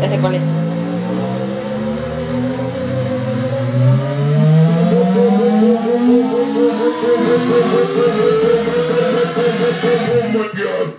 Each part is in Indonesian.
desde colegio. Oh my God.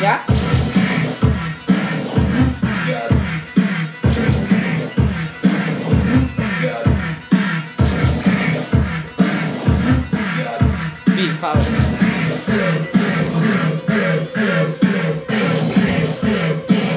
Ya. Fala.